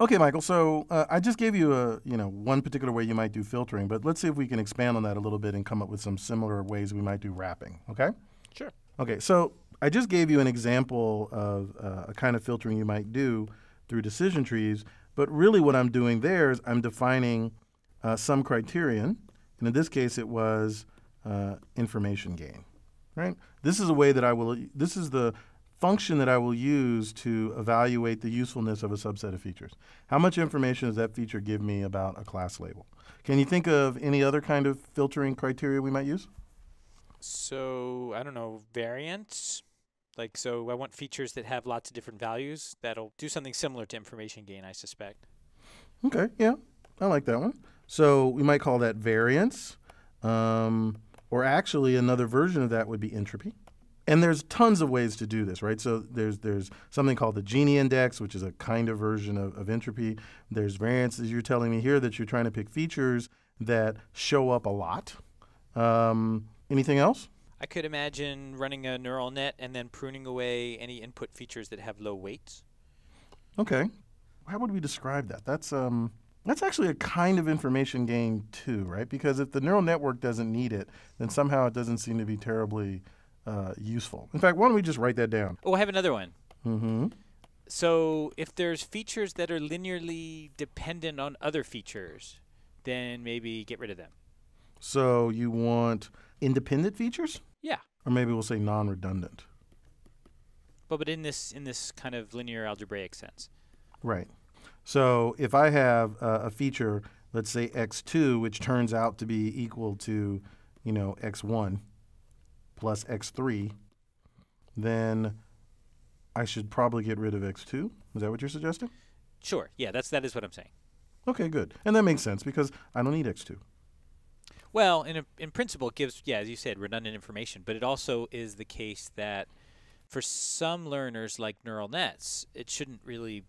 Okay, Michael. So uh, I just gave you a you know one particular way you might do filtering, but let's see if we can expand on that a little bit and come up with some similar ways we might do wrapping. Okay. Sure. Okay. So I just gave you an example of uh, a kind of filtering you might do through decision trees, but really what I'm doing there is I'm defining uh, some criterion, and in this case it was uh, information gain. Right. This is a way that I will. This is the function that I will use to evaluate the usefulness of a subset of features. How much information does that feature give me about a class label? Can you think of any other kind of filtering criteria we might use? So, I don't know, variance? Like, so I want features that have lots of different values. That'll do something similar to information gain, I suspect. Okay, yeah, I like that one. So we might call that variance, um, or actually another version of that would be entropy. And there's tons of ways to do this, right? So there's there's something called the Gini index, which is a kind of version of, of entropy. There's variance, as you're telling me here, that you're trying to pick features that show up a lot. Um, anything else? I could imagine running a neural net and then pruning away any input features that have low weights. Okay. How would we describe that? That's um that's actually a kind of information gain too, right? Because if the neural network doesn't need it, then somehow it doesn't seem to be terribly uh, useful. In fact, why don't we just write that down? Oh, I have another one. Mm-hmm. So if there's features that are linearly dependent on other features, then maybe get rid of them. So you want independent features? Yeah. Or maybe we'll say non-redundant. But but in this in this kind of linear algebraic sense. Right. So if I have uh, a feature, let's say x2, which turns out to be equal to, you know, x1, plus x3, then I should probably get rid of x2. Is that what you're suggesting? Sure. Yeah, that's that is what I'm saying. Okay, good. And that makes sense because I don't need x2. Well, in a, in principle, it gives yeah, as you said, redundant information. But it also is the case that for some learners, like neural nets, it shouldn't really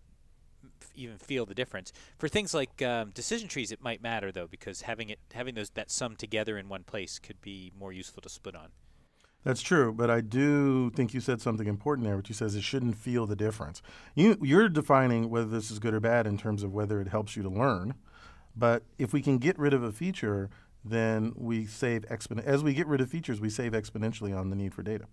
even feel the difference. For things like um, decision trees, it might matter though, because having it having those that sum together in one place could be more useful to split on. That's true, but I do think you said something important there, which you says it shouldn't feel the difference. You, you're defining whether this is good or bad in terms of whether it helps you to learn. But if we can get rid of a feature, then we save expon- as we get rid of features, we save exponentially on the need for data.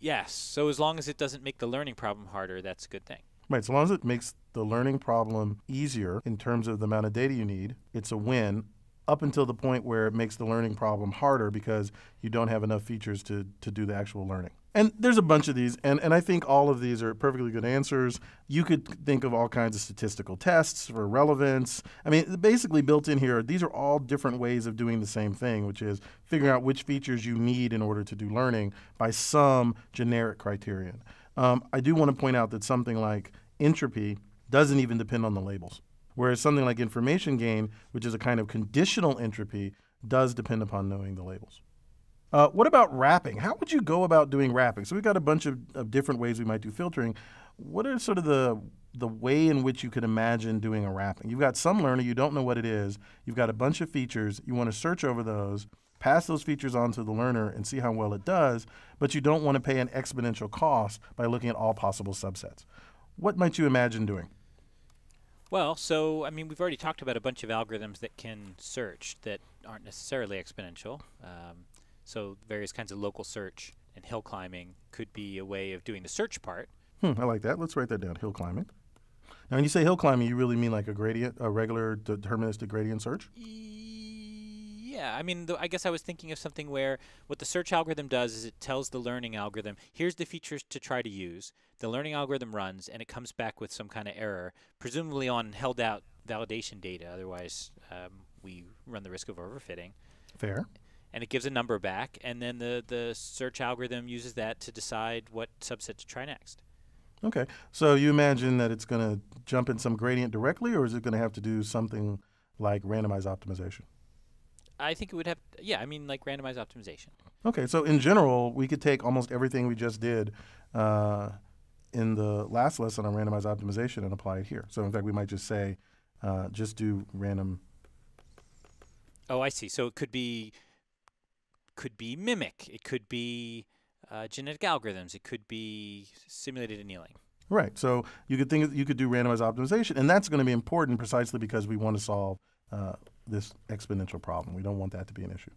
Yes. So as long as it doesn't make the learning problem harder, that's a good thing. Right. So long as it makes the learning problem easier in terms of the amount of data you need, it's a win up until the point where it makes the learning problem harder because you don't have enough features to, to do the actual learning. And there's a bunch of these, and, and I think all of these are perfectly good answers. You could think of all kinds of statistical tests for relevance. I mean, basically built in here, these are all different ways of doing the same thing, which is figuring out which features you need in order to do learning by some generic criterion. Um, I do want to point out that something like entropy doesn't even depend on the labels. Whereas something like information gain, which is a kind of conditional entropy, does depend upon knowing the labels. Uh, what about wrapping? How would you go about doing wrapping? So we've got a bunch of, of different ways we might do filtering. What are sort of the the way in which you could imagine doing a wrapping? You've got some learner, you don't know what it is. You've got a bunch of features. You want to search over those, pass those features on to the learner and see how well it does, but you don't want to pay an exponential cost by looking at all possible subsets. What might you imagine doing? Well, so I mean, we've already talked about a bunch of algorithms that can search that aren't necessarily exponential. Um, so various kinds of local search and hill climbing could be a way of doing the search part. Hmm, I like that. Let's write that down. Hill climbing. Now, when you say hill climbing, you really mean like a gradient, a regular deterministic gradient search? Yeah, I mean, I guess I was thinking of something where what the search algorithm does is it tells the learning algorithm, here's the features to try to use. The learning algorithm runs, and it comes back with some kind of error, presumably on held out validation data. Otherwise, um, we run the risk of overfitting. Fair. And it gives a number back, and then the, the search algorithm uses that to decide what subset to try next. Okay. So you imagine that it's going to jump in some gradient directly, or is it going to have to do something like randomized optimization? I think it would have, yeah, I mean, like randomized optimization. Okay, so in general, we could take almost everything we just did uh, in the last lesson on randomized optimization and apply it here. So in fact, we might just say, uh, just do random. Oh, I see. So it could be, could be mimic. It could be uh, genetic algorithms. It could be simulated annealing. Right. So you could think you could do randomized optimization, and that's going to be important precisely because we want to solve uh, this exponential problem. We don't want that to be an issue.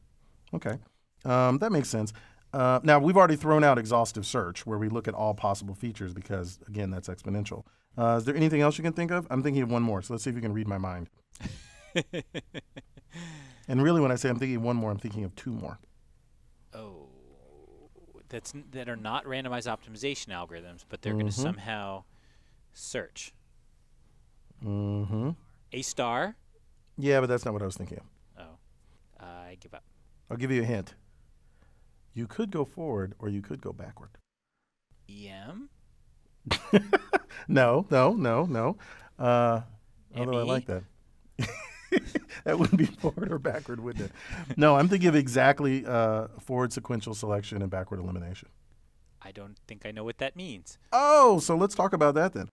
Okay, um, that makes sense. Uh, now we've already thrown out exhaustive search, where we look at all possible features, because again, that's exponential. Uh, is there anything else you can think of? I'm thinking of one more. So let's see if you can read my mind. and really, when I say I'm thinking of one more, I'm thinking of two more. Oh, that's that are not randomized optimization algorithms, but they're going to somehow search Mm-hmm. a star. Yeah, but that's not what I was thinking of. Oh, I give up. I'll give you a hint. You could go forward or you could go backward. EM. No, no, no, no. Uh, although I like that. that wouldn't be forward or backward, wouldn't it? No, I'm thinking of exactly uh, forward sequential selection and backward elimination. I don't think I know what that means. Oh, so let's talk about that then.